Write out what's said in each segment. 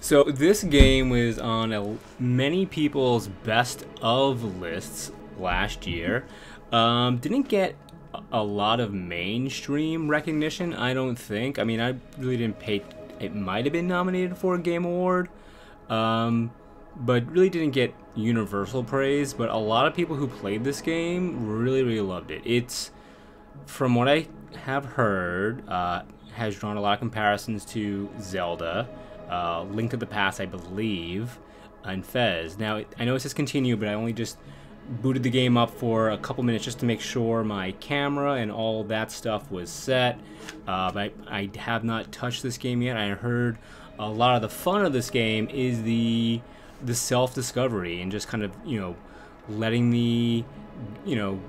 So this game was on a, many people's best of lists last year. Um, didn't get a lot of mainstream recognition, I don't think. I mean, I really didn't pay. It might have been nominated for a Game Award, um, but really didn't get universal praise. But a lot of people who played this game really, really loved it. It's, from what I have heard, uh, has drawn a lot of comparisons to Zelda, uh, Link to the Past, I believe, and Fez. Now, I know it says continue, but I only just booted the game up for a couple minutes just to make sure my camera and all that stuff was set. Uh, I, I have not touched this game yet. I heard a lot of the fun of this game is the the self-discovery and just kind of you know letting the you know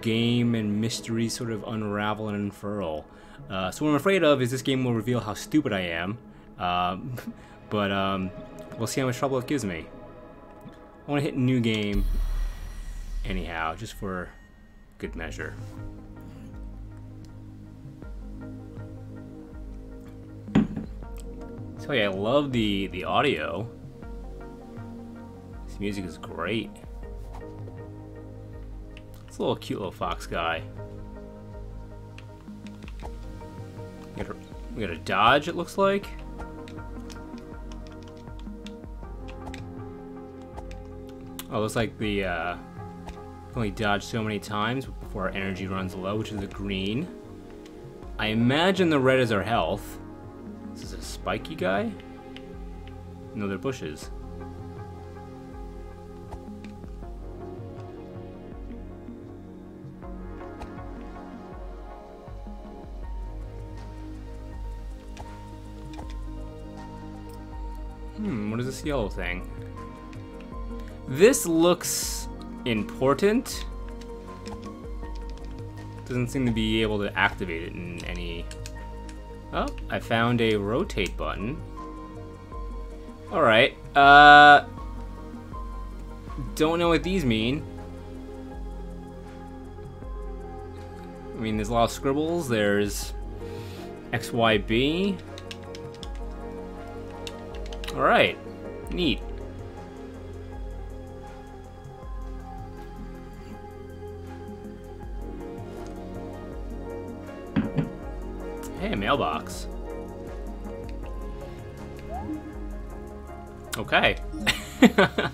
game and mystery sort of unravel and unfurl. Uh, so what I'm afraid of is this game will reveal how stupid I am. Um, but um, we'll see how much trouble it gives me. I want to hit new game anyhow, just for good measure. So yeah, I love the, the audio. This music is great. It's a little cute little fox guy. We got a, we got a dodge, it looks like. Oh, looks like the uh, only dodge so many times before our energy runs low, which is a green. I imagine the red is our health. This is a spiky guy? No, they're bushes. Hmm, what is this yellow thing? This looks important. Doesn't seem to be able to activate it in any... Oh, I found a rotate button. Alright, uh... Don't know what these mean. I mean, there's a lot of scribbles. There's XYB. Alright, neat. Hey, mailbox. Okay. so,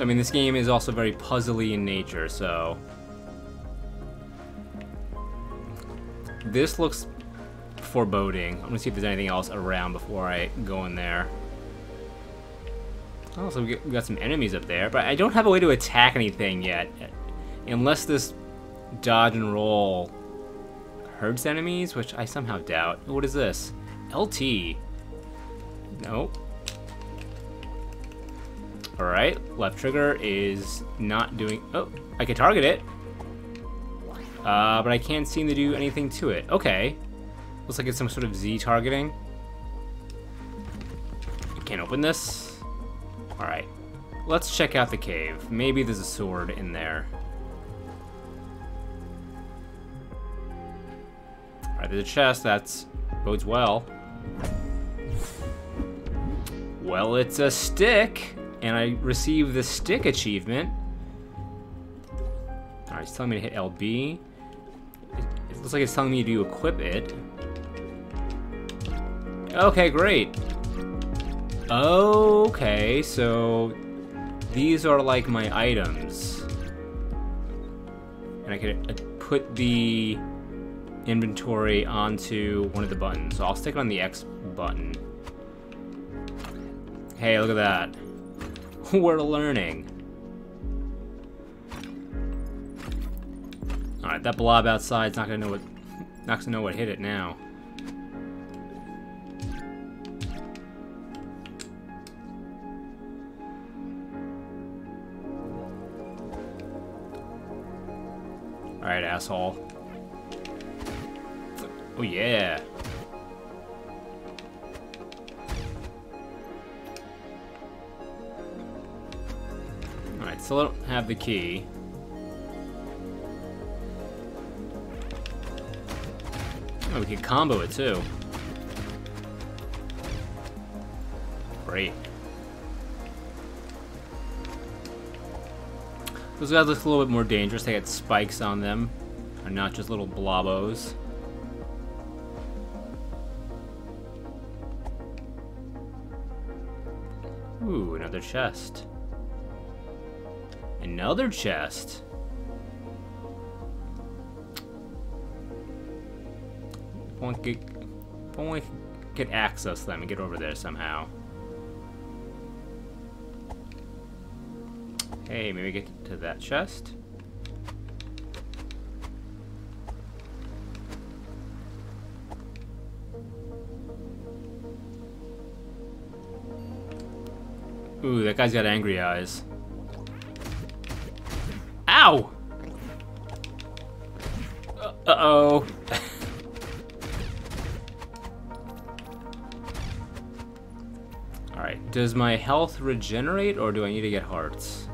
I mean, this game is also very puzzly in nature, so... This looks foreboding. I'm gonna see if there's anything else around before I go in there. Oh, so we got some enemies up there, but I don't have a way to attack anything yet. Unless this dodge and roll hurts enemies, which I somehow doubt. What is this? LT. Nope. Alright, left trigger is not doing... Oh, I can target it. Uh, but I can't seem to do anything to it. Okay. Looks like it's some sort of Z targeting. I can't open this. Let's check out the cave. Maybe there's a sword in there. Alright, there's a chest. That's bodes well. Well, it's a stick, and I received the stick achievement. Alright, it's telling me to hit LB. It looks like it's telling me to equip it. Okay, great. Okay, so these are like my items. And I could uh, put the inventory onto one of the buttons. So I'll stick it on the X button. Hey, look at that. We're learning. Alright, that blob outside's not gonna know what not gonna know what hit it now. Asshole. Oh, yeah. Alright, so I don't have the key. Oh, we could combo it, too. Great. Those guys look a little bit more dangerous. They got spikes on them, and not just little blobos. Ooh, another chest. Another chest. Won't get, won't get access to them and get over there somehow. Hey, maybe get to that chest. Ooh, that guy's got angry eyes. Ow! Uh-oh. Alright, does my health regenerate or do I need to get hearts?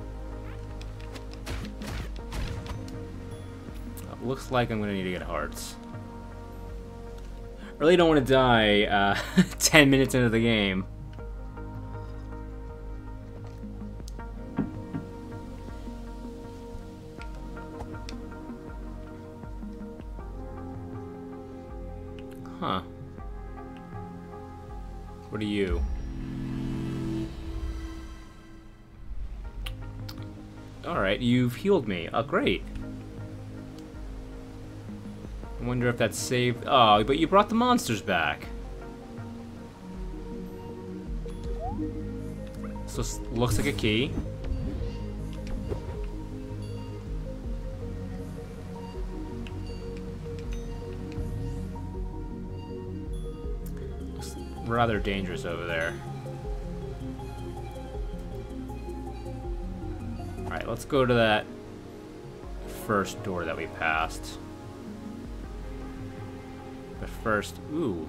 Like I'm gonna need to get hearts. Really don't want to die uh, 10 minutes into the game. Huh. What are you? Alright, you've healed me. Oh, great. Wonder if that's saved. Oh, but you brought the monsters back. So looks like a key. Looks rather dangerous over there. Alright, let's go to that first door that we passed. First, ooh,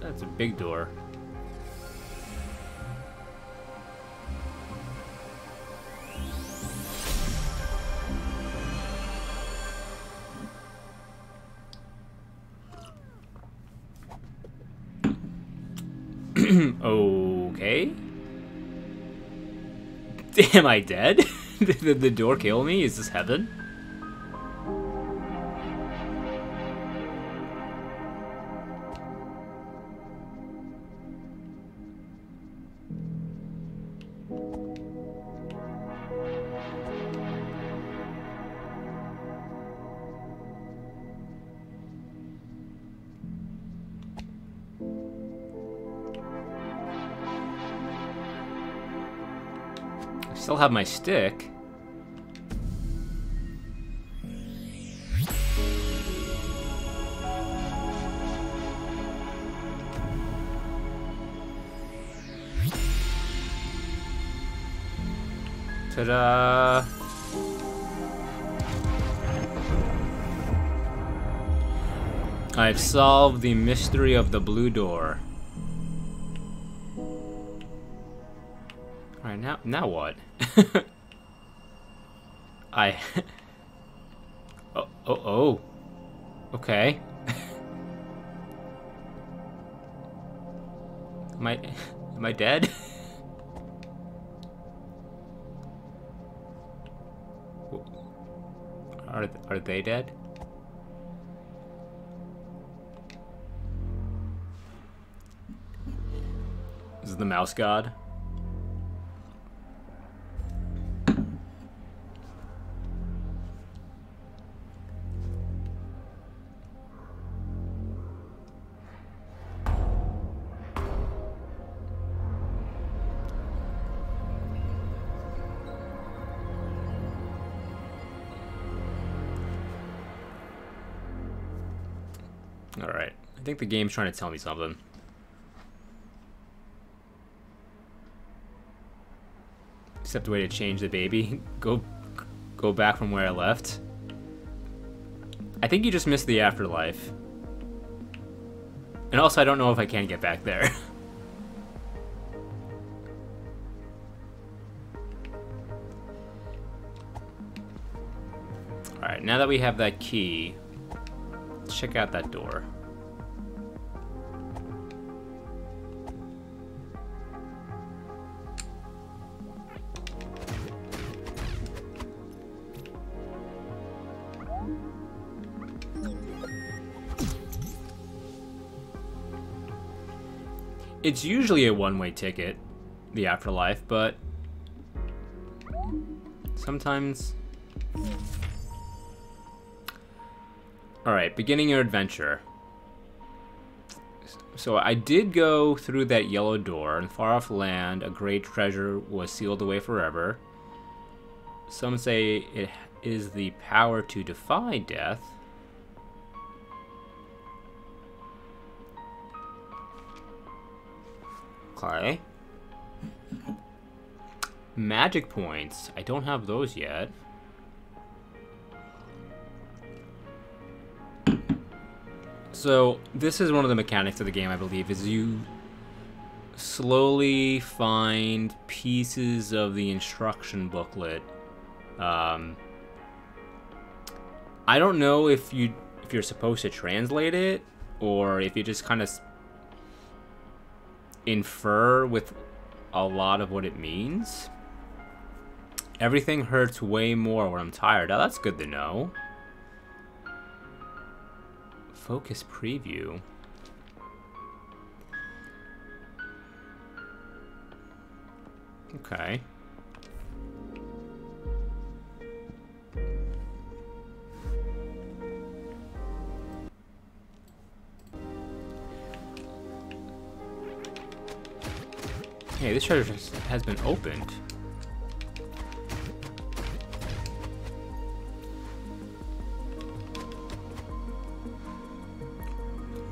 that's a big door. okay. Am I dead? Did the door kill me? Is this heaven? Have my stick. Ta-da! I've solved the mystery of the blue door. Alright, now now what? I... oh, oh, oh. Okay. am I... Am I dead? are, are they dead? Is the mouse god? I think the game's trying to tell me something. Except the way to change the baby. Go go back from where I left. I think you just missed the afterlife. And also, I don't know if I can get back there. Alright, now that we have that key, check out that door. It's usually a one-way ticket, the afterlife, but sometimes. All right, beginning your adventure. So I did go through that yellow door. In far off land, a great treasure was sealed away forever. Some say it is the power to defy death. Okay. Magic points. I don't have those yet. So, this is one of the mechanics of the game, I believe, is you slowly find pieces of the instruction booklet. Um, I don't know if you if you're supposed to translate it or if you just kind of infer with a lot of what it means. Everything hurts way more when I'm tired. Oh, that's good to know. Focus preview. Okay. This treasure has been opened.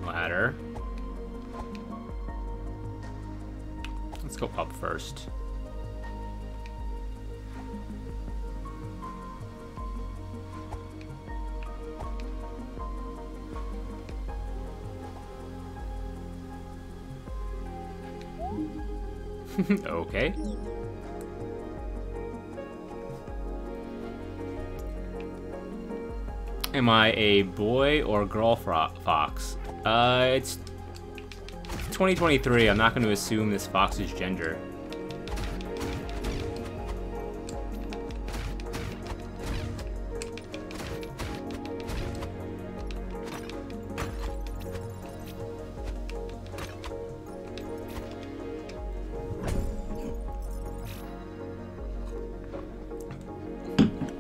Ladder. Let's go up first. Okay. Am I a boy or girl fox? Uh, it's 2023. I'm not going to assume this fox's gender.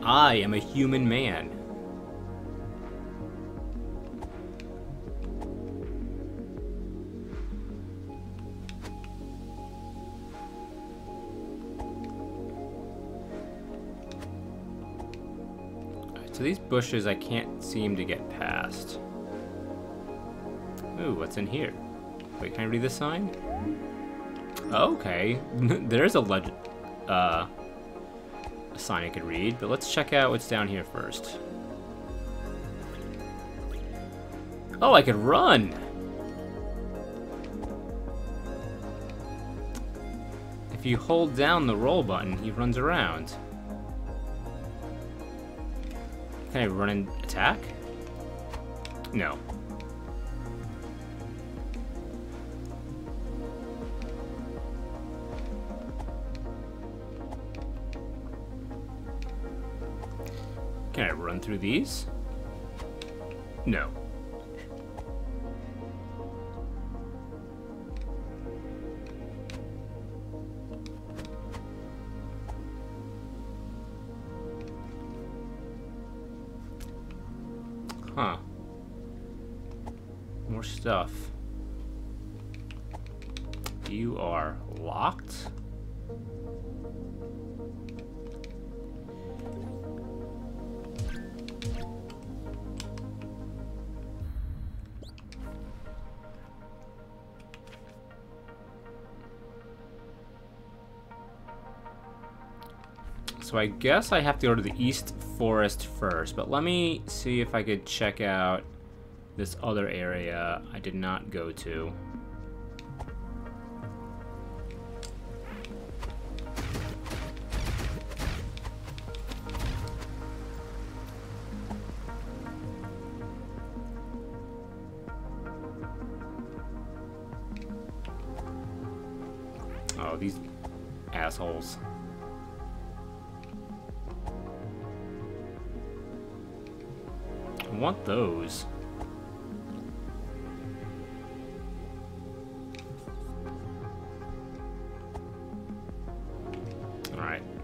I am a human man. So these bushes I can't seem to get past. Ooh, what's in here? Wait, can I read the sign? Okay, there's a legend. Uh, a sign I could read, but let's check out what's down here first. Oh, I could run! If you hold down the roll button, he runs around. Can I run and attack? No. Run through these? No. Huh. More stuff. You are locked? So I guess I have to go to the East Forest first, but let me see if I could check out this other area I did not go to.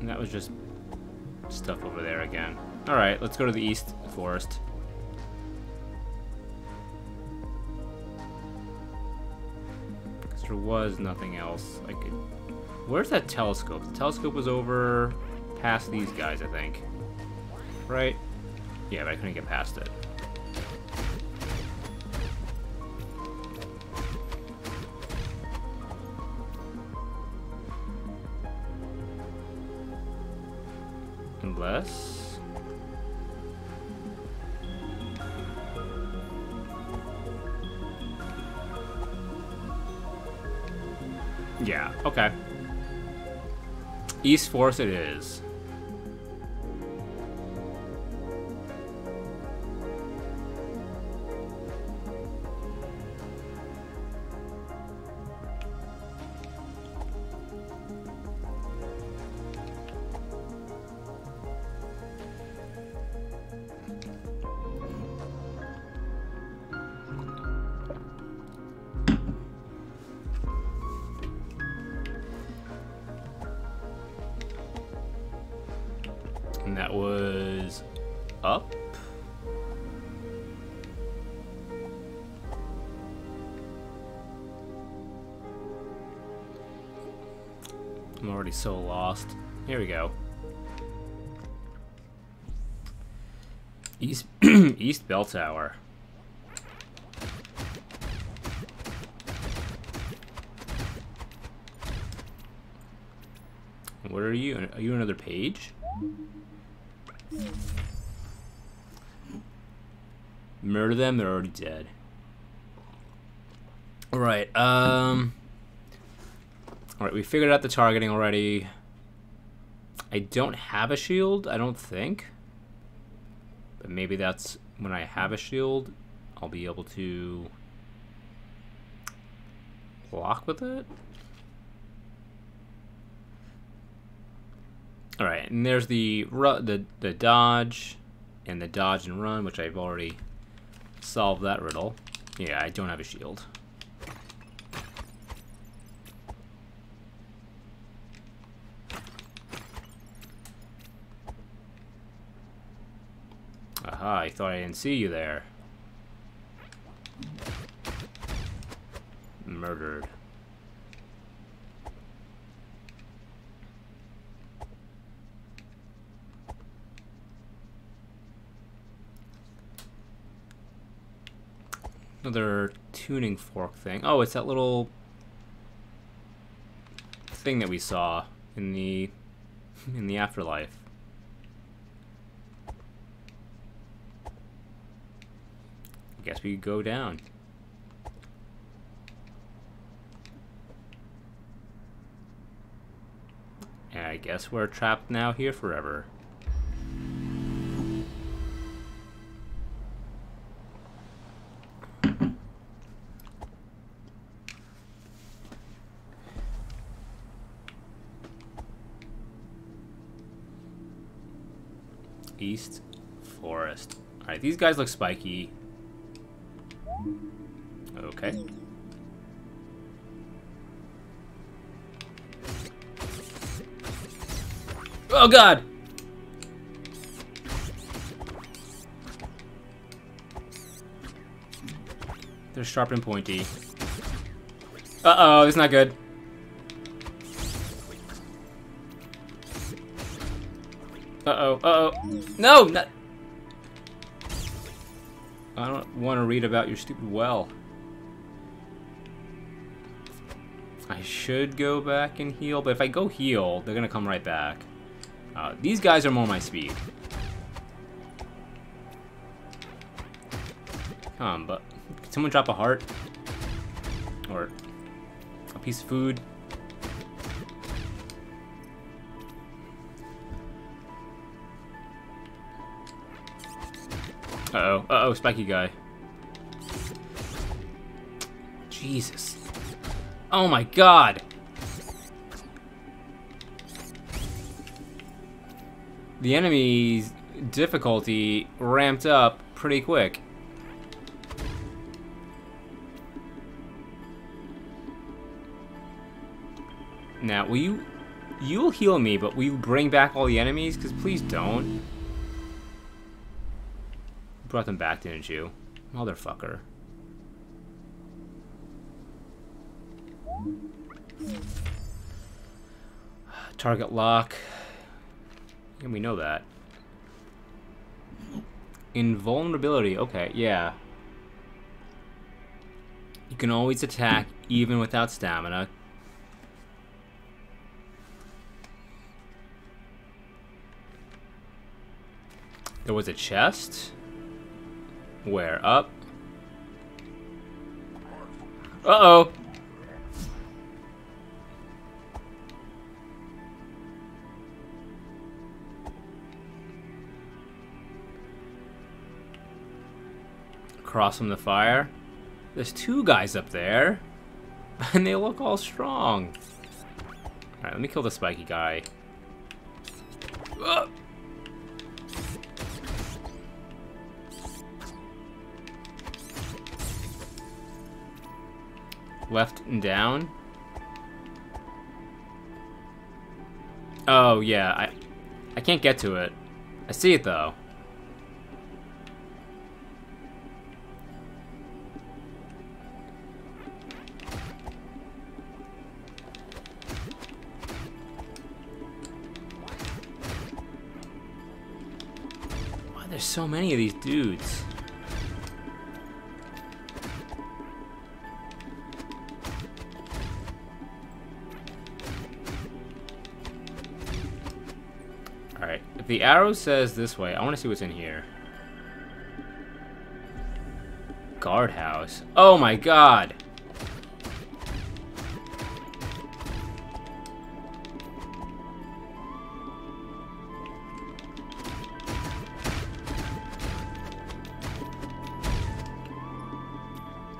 That was just stuff over there again. Alright, let's go to the east forest. Because there was nothing else I could... Where's that telescope? The telescope was over past these guys, I think. Right? Yeah, but I couldn't get past it. East Forest it is. And that was up. I'm already so lost. Here we go. East East Bell Tower. What are you? Are you another page? Murder them, they're already dead. Alright, um... Alright, we figured out the targeting already. I don't have a shield, I don't think. But maybe that's when I have a shield, I'll be able to block with it. All right, and there's the the the dodge and the dodge and run, which I've already solved that riddle. Yeah, I don't have a shield. Aha, I thought I didn't see you there. Murdered. Another tuning fork thing. Oh, it's that little thing that we saw in the in the afterlife. I guess we go down. I guess we're trapped now here forever. These guys look spiky. Okay. Oh god! They're sharp and pointy. Uh-oh, it's not good. Uh-oh, uh-oh. No! Not I don't want to read about your stupid well. I should go back and heal, but if I go heal, they're gonna come right back. Uh, these guys are more my speed. Come on, but can someone drop a heart? Or a piece of food? Uh-oh, uh-oh, spiky guy. Jesus. Oh my god! The enemy's difficulty ramped up pretty quick. Now, will you You'll heal me, but will you bring back all the enemies? Because please don't. Brought them back, didn't you? Motherfucker. Target lock. And we know that. Invulnerability. Okay, yeah. You can always attack even without stamina. There was a chest? Where? Up? Uh-oh! Across from the fire? There's two guys up there. And they look all strong. Alright, let me kill the spiky guy. Ugh. Left and down. Oh, yeah, I, I can't get to it. I see it, though. Why there's so many of these dudes? The arrow says this way, I want to see what's in here. Guardhouse. Oh my god!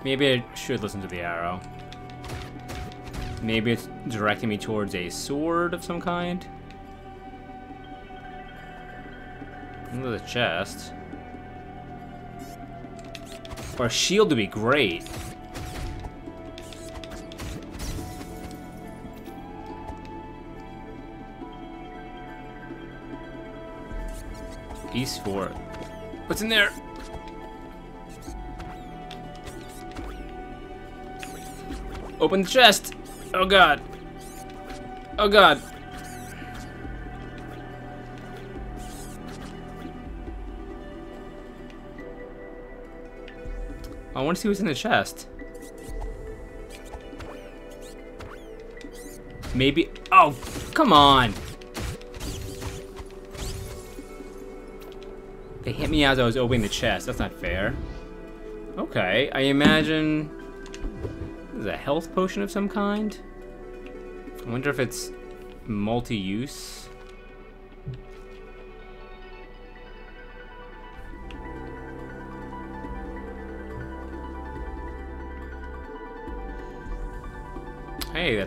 Maybe I should listen to the arrow. Maybe it's directing me towards a sword of some kind. Into the chest. Or a shield would be great. East Fort. What's in there? Open the chest! Oh god. Oh god. I want to see what's in the chest. Maybe. Oh, come on. They hit me as I was opening the chest. That's not fair. Okay, I imagine. This is a health potion of some kind. I wonder if it's multi-use.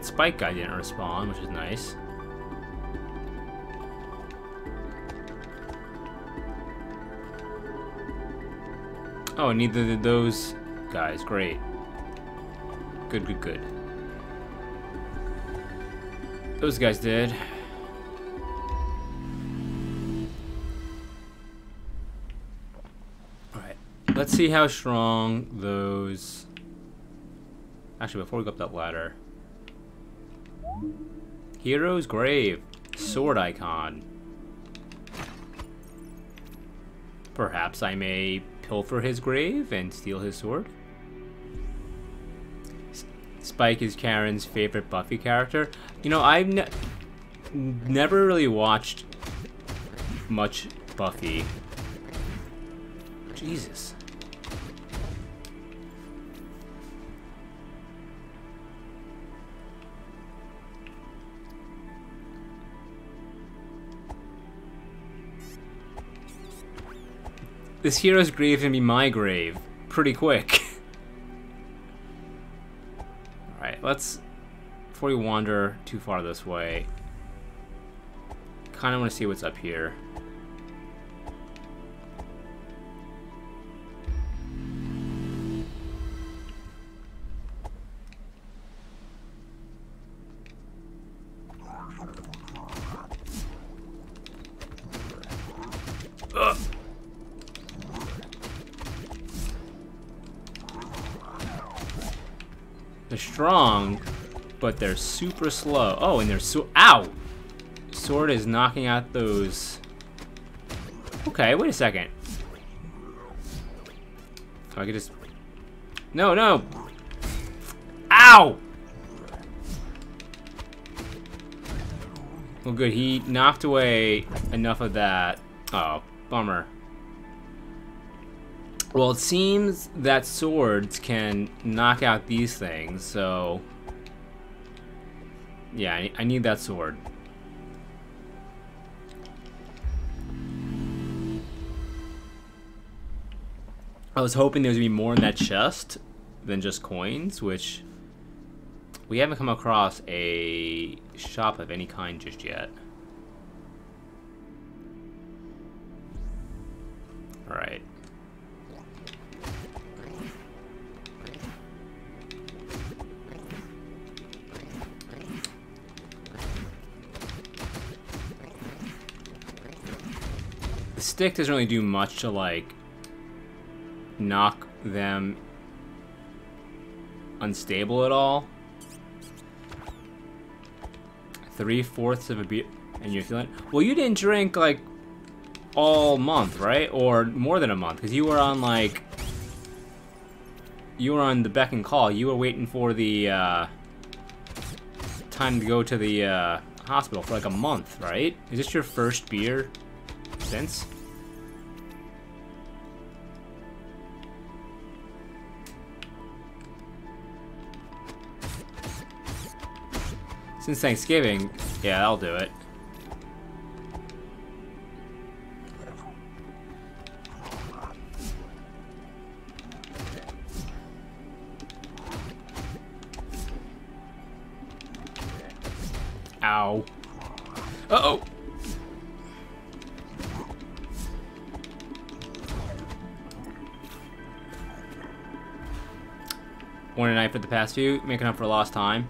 That spike guy didn't respawn, which is nice. Oh, neither did those guys. Great. Good, good, good. Those guys did. Alright. Let's see how strong those... Actually, before we go up that ladder... Hero's Grave. Sword icon. Perhaps I may pilfer his grave and steal his sword? Spike is Karen's favorite Buffy character. You know, I've ne never really watched much Buffy. Jesus. This hero's grave gonna be my grave. Pretty quick. Alright, let's... Before we wander too far this way... Kinda wanna see what's up here. Strong, but they're super slow. Oh, and they're so- Ow! Sword is knocking out those... Okay, wait a second. I could just... No, no! Ow! Well, good. He knocked away enough of that. Oh, bummer. Well, it seems that swords can knock out these things, so... Yeah, I, need that sword. I was hoping there was going to be more in that chest than just coins, which we haven't come across a shop of any kind just yet. Alright. Stick doesn't really do much to, like, knock them unstable at all. Three fourths of a beer, and you're feeling. Well, you didn't drink like all month, right? Or more than a month, because you were on like. You were on the beck and call. You were waiting for the uh, time to go to the uh, hospital for like a month, right? Is this your first beer since? Since Thanksgiving, yeah, I'll do it. Ow. Uh-oh. One night for the past few, making up for lost time.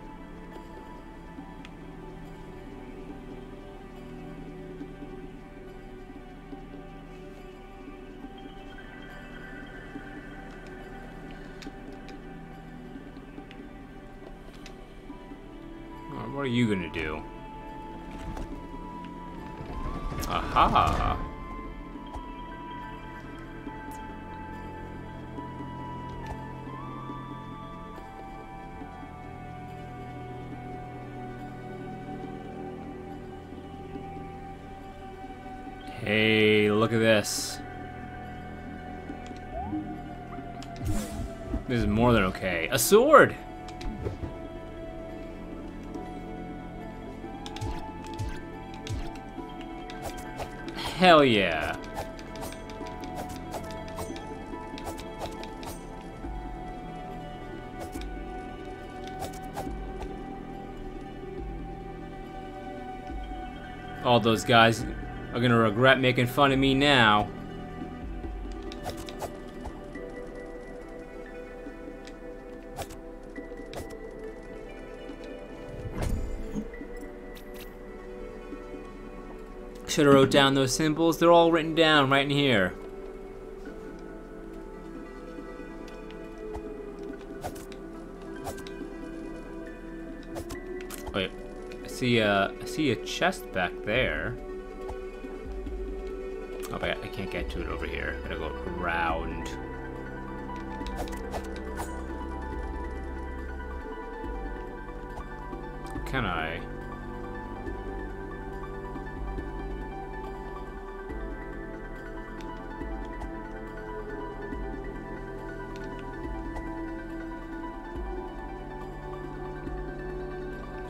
Aha! Hey, look at this. This is more than okay. A sword! Hell yeah. All those guys are gonna regret making fun of me now. Should have wrote down those symbols. They're all written down right in here. Wait, I see a, I see a chest back there. Oh, I, I can't get to it over here. Gotta go around. Can I?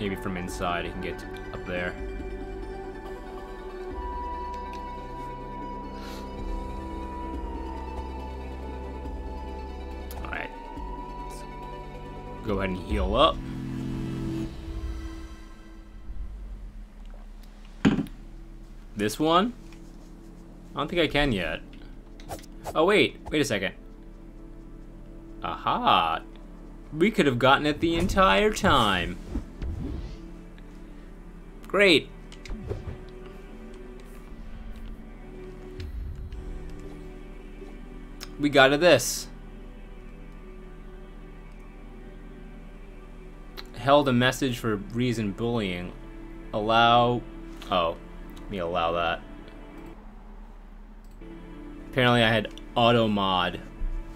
Maybe from inside I can get up there. Alright. Go ahead and heal up. This one? I don't think I can yet. Oh wait, wait a second. Aha! We could have gotten it the entire time. Great. We got to this. held a message for reason bullying. Allow. Oh, let me allow that. Apparently, I had auto mod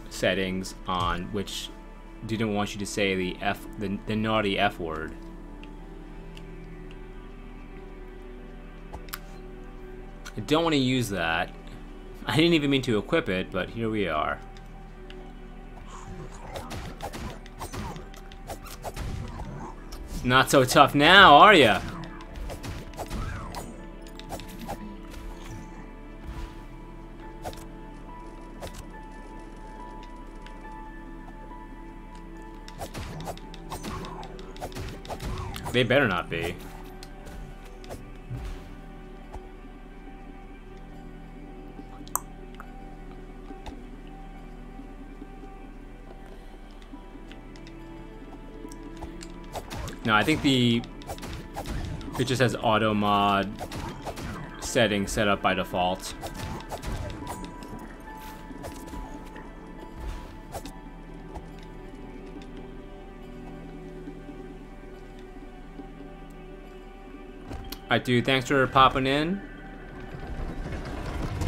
settings on, which didn't want you to say the f the, the naughty f word. I don't want to use that. I didn't even mean to equip it, but here we are. Not so tough now, are ya? They better not be. No, I think the it just has auto mod setting set up by default. Alright, dude, thanks for popping in.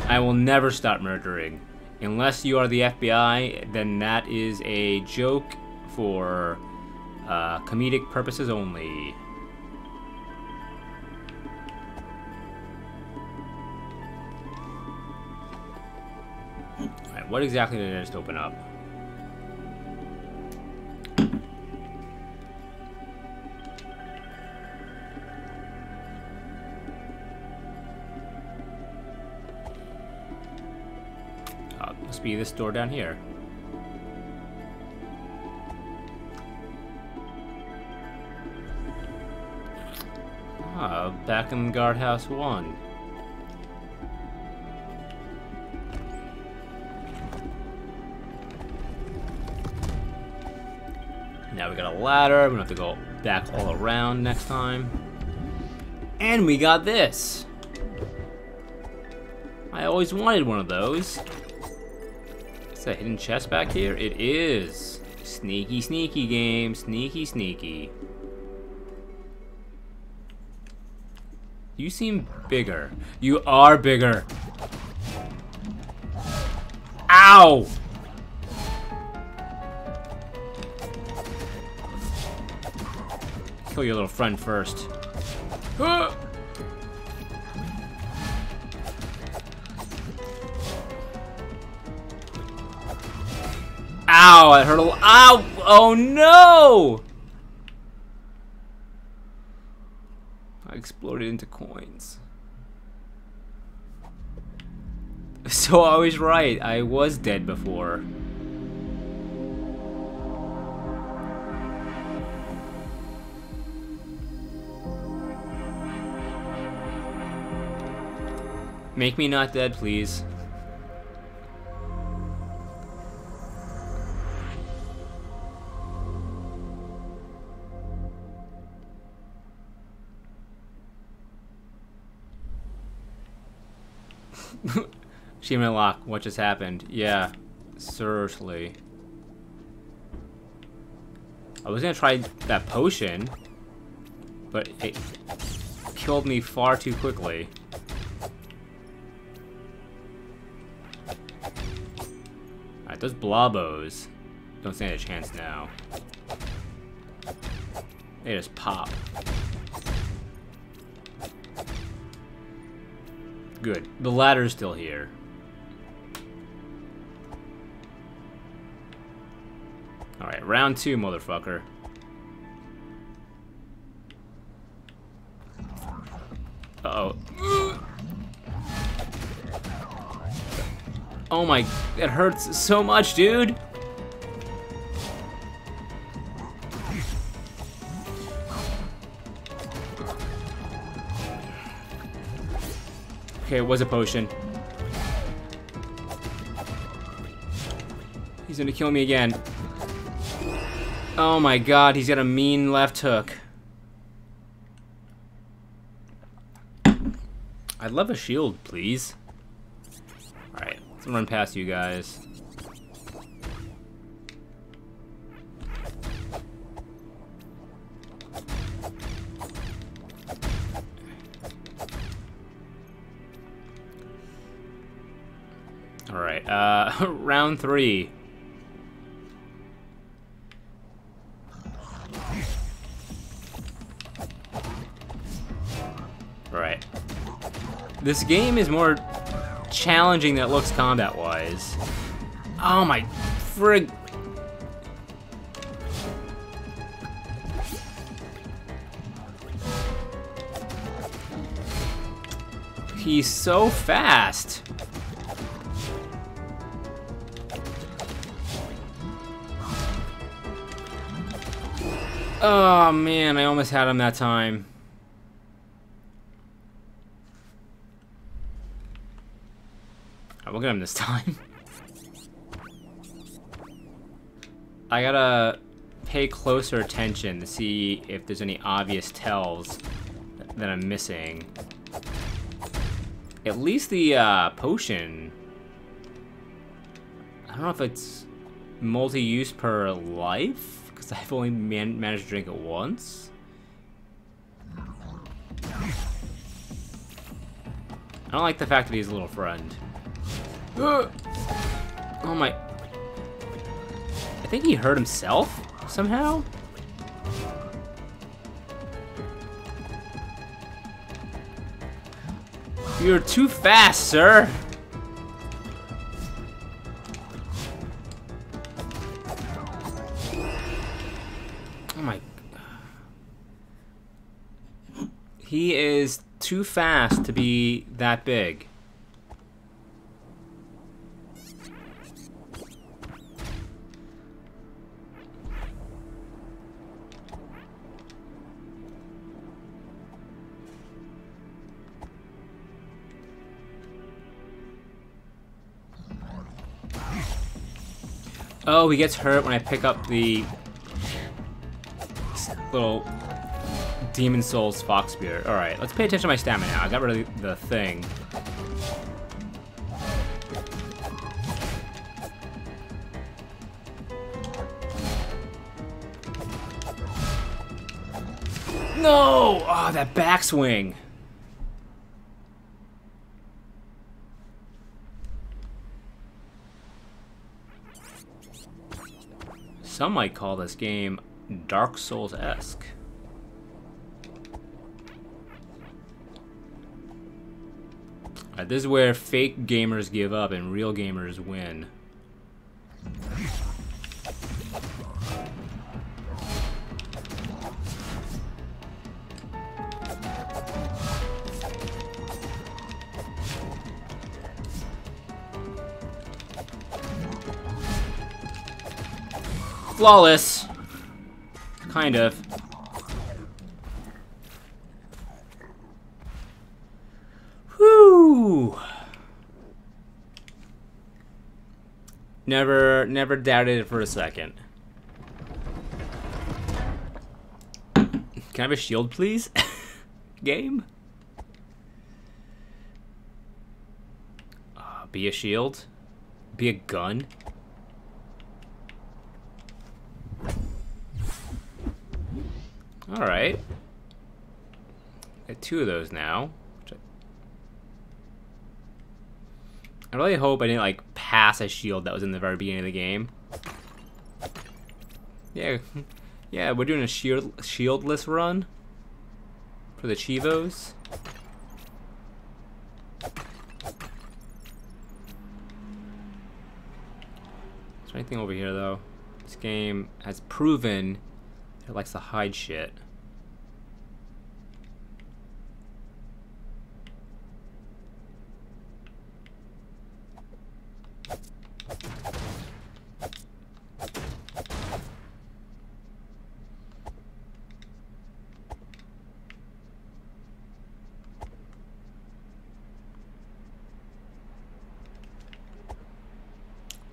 I will never stop murdering. Unless you are the FBI, then that is a joke for uh, comedic purposes only. Alright, what exactly did I just open up? Uh, must be this door down here. Ah, back in guardhouse one. Now we got a ladder. We don't have to go back all around next time. And we got this. I always wanted one of those. Is that hidden chest back here? It is. Sneaky, sneaky game. Sneaky, sneaky. You seem bigger. You are bigger. Ow! Kill your little friend first. Ow, I hurt a lot. Ow! Oh no! I exploded into coins. So I was right. I was dead before. Make me not dead, please. Achievement lock. What just happened? Yeah, certainly. I was gonna try that potion, but it killed me far too quickly. Alright, those blobos don't stand a chance now. They just pop. Good. The ladder's still here. Alright, round two, motherfucker. Uh-oh. Oh my, it hurts so much, dude! Okay, it was a potion. He's gonna kill me again. Oh my god, he's got a mean left hook. I'd love a shield, please. Alright, let's run past you guys. Alright, uh, round three. This game is more challenging than it looks combat-wise. Oh my frig... He's so fast. Oh man, I almost had him that time. I will get him this time. I gotta pay closer attention to see if there's any obvious tells that I'm missing. At least the uh, potion. I don't know if it's multi-use per life, because I've only man managed to drink it once. I don't like the fact that he's a little friend. Oh my... I think he hurt himself, somehow? You're too fast, sir! Oh my... He is too fast to be that big. Oh, he gets hurt when I pick up the little Demon Souls Fox Spear. Alright, let's pay attention to my stamina now. I got rid of the thing. No! Oh, that backswing. Some might call this game Dark Souls-esque. Uh, this is where fake gamers give up and real gamers win. Flawless. Kind of. Whew. Never, never doubted it for a second. Can I have a shield, please? Game? Uh, be a shield? Be a gun? Two of those now. I really hope I didn't, like, pass a shield that was in the very beginning of the game. Yeah, yeah, we're doing a shield shieldless run for the Chivos. Is there anything over here, though? This game has proven it likes to hide shit.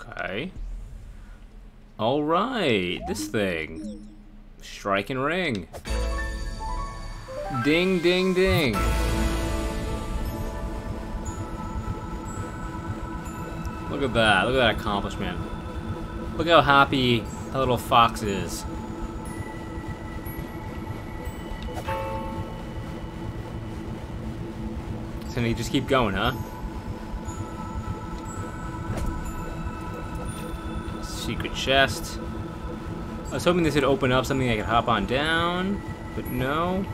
Okay. Alright, this thing. Strike and ring. Ding, ding, ding. Look at that. Look at that accomplishment. Look how happy that little fox is. So you just keep going, huh? secret chest. I was hoping this would open up something I could hop on down, but no.